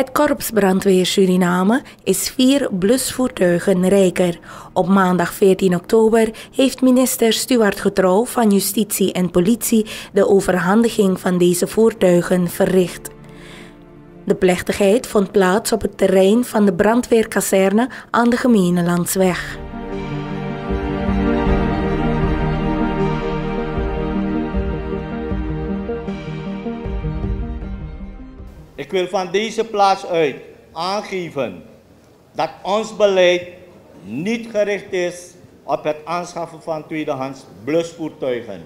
Het Korpsbrandweer Suriname is vier blusvoertuigen rijker. Op maandag 14 oktober heeft minister Stuart Getrouw van Justitie en Politie de overhandiging van deze voertuigen verricht. De plechtigheid vond plaats op het terrein van de brandweerkazerne aan de Gemeenelandsweg. Ik wil van deze plaats uit aangeven dat ons beleid niet gericht is op het aanschaffen van tweedehands blusvoertuigen.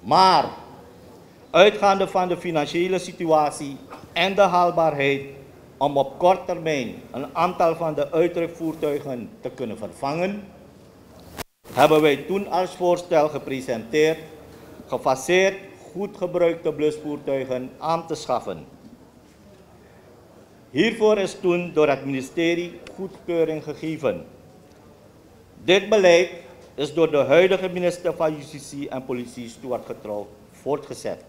Maar uitgaande van de financiële situatie en de haalbaarheid om op kort termijn een aantal van de uitrukvoertuigen te kunnen vervangen, hebben wij toen als voorstel gepresenteerd, gefaseerd goed gebruikte blusvoertuigen aan te schaffen. Hiervoor is toen door het ministerie goedkeuring gegeven. Dit beleid is door de huidige minister van Justitie en Politie Stuart Getrouw voortgezet.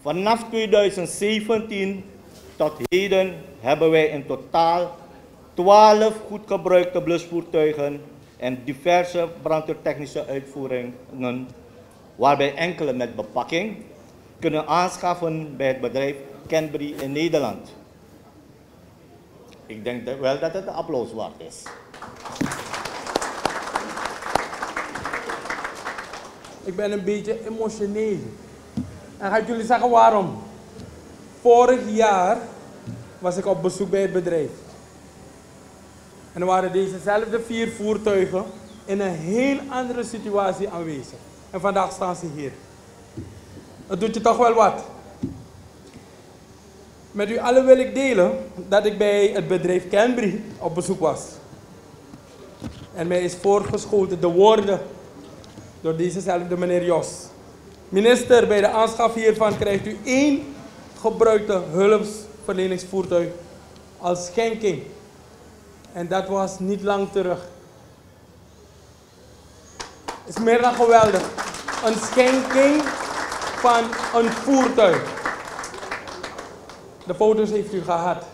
Vanaf 2017 tot heden hebben wij in totaal 12 goed gebruikte blusvoertuigen en diverse brandweertechnische uitvoeringen waarbij enkele met bepakking kunnen aanschaffen bij het bedrijf Canberry in Nederland. Ik denk wel dat het een applaus waard is. Ik ben een beetje emotioneel. En ga ik jullie zeggen waarom. Vorig jaar was ik op bezoek bij het bedrijf. En waren dezezelfde vier voertuigen in een heel andere situatie aanwezig. En vandaag staan ze hier. Dat doet je toch wel wat. Met u allen wil ik delen dat ik bij het bedrijf Canberry op bezoek was. En mij is voorgeschoten de woorden door dezezelfde meneer Jos. Minister, bij de aanschaf hiervan krijgt u één gebruikte hulpverleningsvoertuig als schenking. En dat was niet lang terug. Is meer dan geweldig. Een schenking van een voertuig. De foto's heeft u gehad.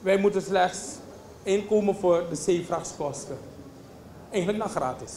Wij moeten slechts inkomen voor de zeevrachtskosten. Eigenlijk nog gratis.